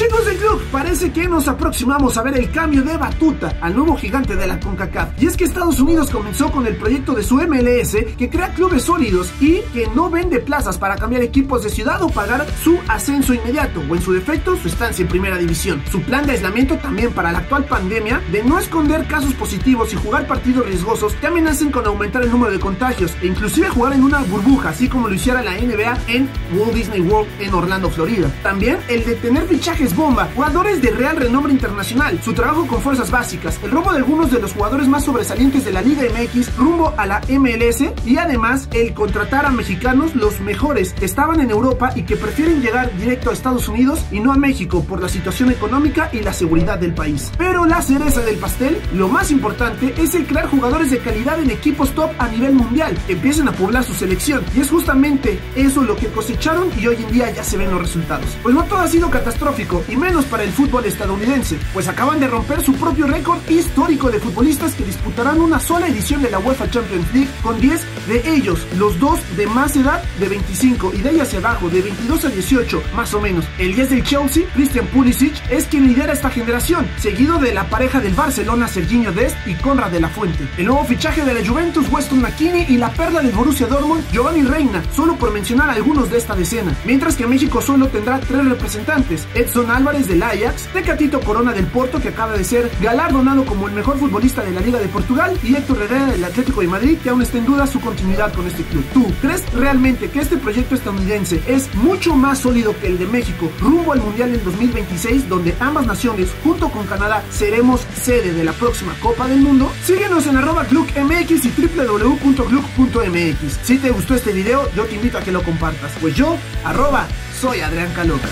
Chicos del club, parece que nos aproximamos a ver el cambio de batuta al nuevo gigante de la CONCACAF. Y es que Estados Unidos comenzó con el proyecto de su MLS que crea clubes sólidos y que no vende plazas para cambiar equipos de ciudad o pagar su ascenso inmediato o en su defecto su estancia en primera división. Su plan de aislamiento también para la actual pandemia de no esconder casos positivos y jugar partidos riesgosos que amenacen con aumentar el número de contagios e inclusive jugar en una burbuja así como lo hiciera la NBA en Walt Disney World en Orlando, Florida. También el de tener fichajes bomba, jugadores de real renombre internacional, su trabajo con fuerzas básicas, el robo de algunos de los jugadores más sobresalientes de la Liga MX rumbo a la MLS y además el contratar a mexicanos los mejores que estaban en Europa y que prefieren llegar directo a Estados Unidos y no a México por la situación económica y la seguridad del país. Pero la cereza del pastel, lo más importante es el crear jugadores de calidad en equipos top a nivel mundial. Que empiecen a poblar su selección. Y es justamente eso lo que cosecharon y hoy en día ya se ven los resultados. Pues no todo ha sido catastrófico y menos para el fútbol estadounidense, pues acaban de romper su propio récord histórico de futbolistas que disputarán una sola edición de la UEFA Champions League con 10 de ellos, los dos de más edad de 25 y de ahí hacia abajo de 22 a 18 más o menos. El 10 del Chelsea, Christian Pulisic, es quien lidera esta generación, seguido de la pareja del Barcelona, Serginho Dest y Conrad de la Fuente. El nuevo fichaje de la Juventus, Weston McKinney y la perla del Borussia Dortmund, Giovanni Reina, solo por mencionar algunos de esta decena. Mientras que México solo tendrá tres representantes, Edson Álvarez del Ajax, Tecatito Corona del Porto, que acaba de ser galardonado como el mejor futbolista de la Liga de Portugal, y Héctor Herrera del Atlético de Madrid, que aún está en duda su continuidad con este club. ¿Tú crees realmente que este proyecto estadounidense es mucho más sólido que el de México rumbo al Mundial en 2026, donde ambas naciones, junto con Canadá, seremos sede de la próxima Copa del Mundo? Síguenos en arroba MX y www.gluck.mx. Si te gustó este video, yo te invito a que lo compartas. Pues yo, arroba, soy Adrián Caloca.